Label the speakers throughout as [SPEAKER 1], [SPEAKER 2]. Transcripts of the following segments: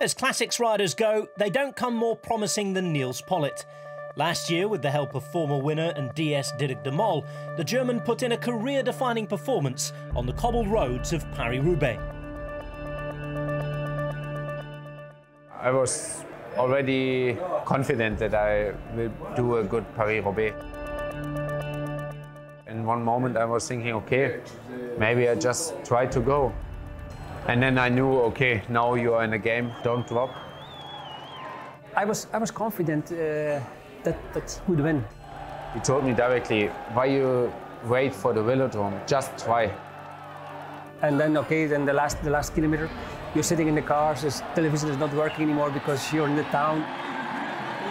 [SPEAKER 1] As classics riders go, they don't come more promising than Nils Politt. Last year, with the help of former winner and DS Dirk Demol, the German put in a career defining performance on the cobbled roads of Paris Roubaix.
[SPEAKER 2] I was already confident that I will do a good Paris Roubaix. In one moment, I was thinking, okay, maybe I just try to go. And then I knew, okay, now you are in a game, don't drop.
[SPEAKER 3] I was, I was confident uh, that, that he would win.
[SPEAKER 2] He told me directly, why you wait for the velodrome, just try.
[SPEAKER 3] And then, okay, then the last, the last kilometer, you're sitting in the cars, the television is not working anymore because you're in the town.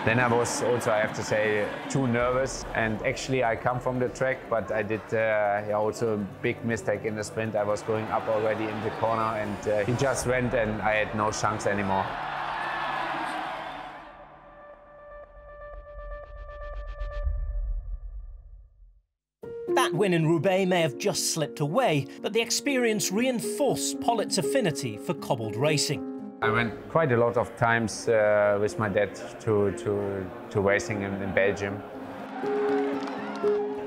[SPEAKER 2] Then I was also, I have to say, too nervous. And actually, I come from the track, but I did uh, also a big mistake in the sprint. I was going up already in the corner, and uh, he just went, and I had no chance anymore.
[SPEAKER 1] That win in Roubaix may have just slipped away, but the experience reinforced Politt's affinity for cobbled racing.
[SPEAKER 2] I went quite a lot of times uh, with my dad to, to, to racing in, in Belgium.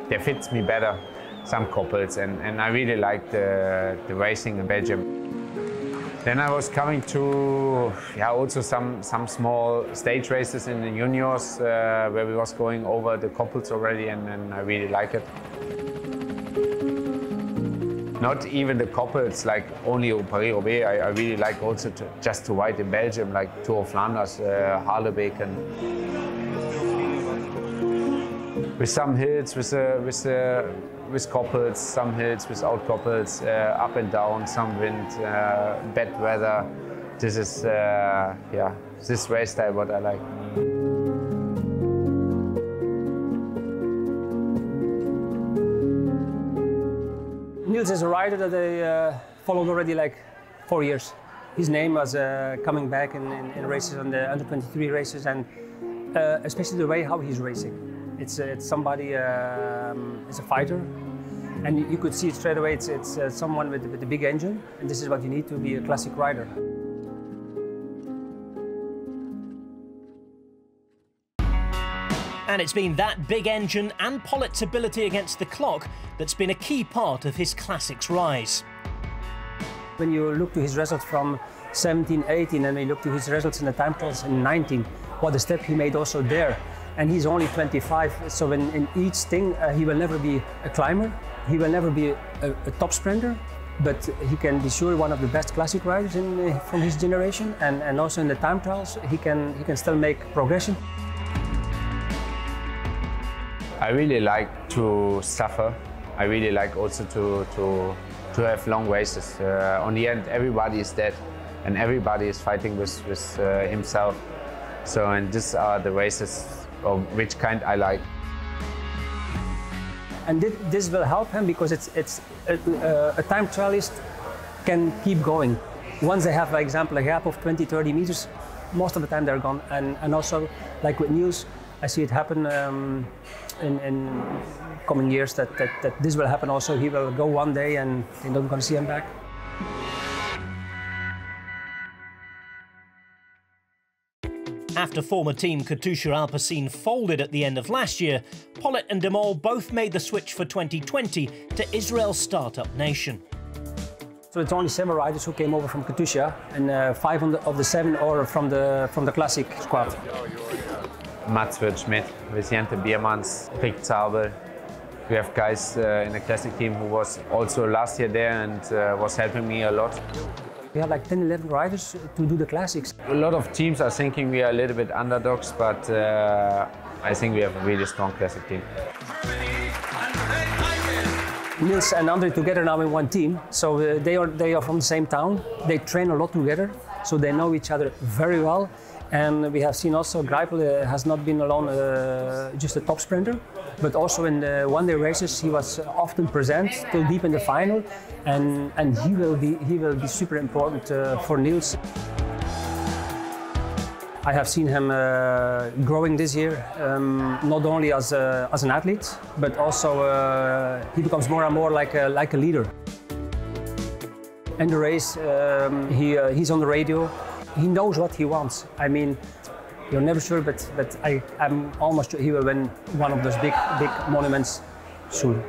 [SPEAKER 2] They fits me better, some couples, and, and I really like the, the racing in Belgium. Then I was coming to yeah, also some, some small stage races in the juniors uh, where we was going over the couples already and, and I really like it. Not even the couples, like only Paris-Roubaix. I, I really like also to, just to ride in Belgium, like Tour of Flanders, uh, Harelbeke. With some hills, with, uh, with, uh, with couples, some hills without couples, uh, up and down, some wind, uh, bad weather. This is, uh, yeah, this race style what I like.
[SPEAKER 3] Nils is a rider that I uh, followed already like four years. His name was uh, coming back in, in, in, races on the under 23 races, and uh, especially the way how he's racing. It's, uh, it's somebody, um, it's a fighter, and you, could see straight away. It's, it's uh, someone with, with a big engine, and this is what you need to be a classic rider.
[SPEAKER 1] And it's been that big engine and Politt's ability against the clock that's been a key part of his classics rise.
[SPEAKER 3] When you look to his results from 17, 18, and we look to his results in the time trials in 19, what a step he made also there. And he's only 25, so in, in each thing, uh, he will never be a climber, he will never be a, a, top sprinter, but he can be sure one of the best classic riders in, uh, from his generation. And, and also in the time trials, he can, he can still make progression.
[SPEAKER 2] I really like to suffer. I really like also to, to, to have long races. Uh, on the end, everybody is dead and everybody is fighting with, with uh, himself. So, and these are the races of which kind I like.
[SPEAKER 3] And this will help him because it's, it's a, a time trialist can keep going. Once they have, for example, a gap of 20, 30 meters, most of the time they're gone. And, and also, like with Nils, I see it happen um, in, in, coming years that, that, that, this will happen also. He will go one day and they don't going to see him back.
[SPEAKER 1] After former team Katusha Alpecin folded at the end of last year, Politt and Demol both made the switch for 2020 to Israel's startup nation.
[SPEAKER 3] So it's only seven riders who came over from Katusha, and uh, five the, of the seven are from the from the classic squad.
[SPEAKER 2] Mads Schmidt, Vicente Biermans, Rick Zabel. We have guys uh, in the classic team who was also last year there and uh, was helping me a lot.
[SPEAKER 3] We have like 10, 11 riders to do the classics.
[SPEAKER 2] A lot of teams are thinking we are a little bit underdogs, but uh, I think we have a really strong classic team.
[SPEAKER 3] Nils and Andre together now in one team, so uh, they are they are from the same town. They train a lot together, so they know each other very well. And we have seen also Greipel uh, has not been alone uh, just a top sprinter, but also in the one-day races he was often present till deep in the final, and and he will be he will be super important uh, for Nils. I have seen him uh, growing this year, um, not only as, a, as an athlete, but also uh, he becomes more and more like a, like a leader. In the race, um, he, uh, he's on the radio, he knows what he wants. I mean, you're never sure, but but I, I'm almost sure he will win one of those big big monuments soon.